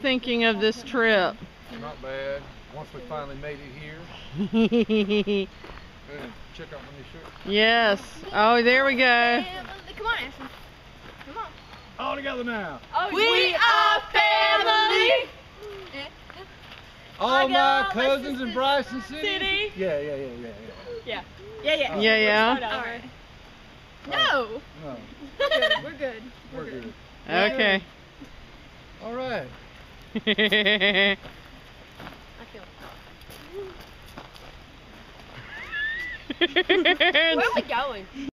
thinking of this trip? Not bad. Once we finally made it here. Good. Check out my new shirt. yes. Oh, there we go. Come on, Ashton. Come on. All together now. Oh, we are family. All I my all my cousins in sisters Bryson City. City. Yeah, yeah, yeah, yeah, yeah. Yeah. Yeah, yeah. Yeah, yeah. All right. No. No, We're good. we're good. Okay. All right. I feel. Where are we going?